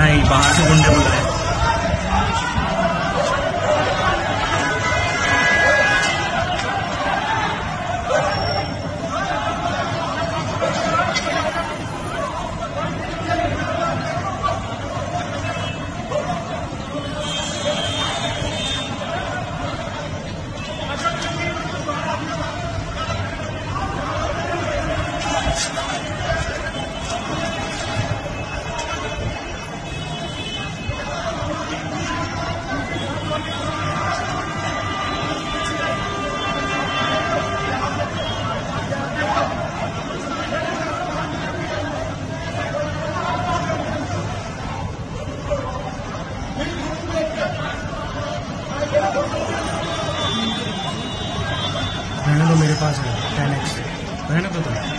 नहीं बाहर से गुंडे बुलाए रहने दो तो मेरे पास है टेन एक्स रहने दो तो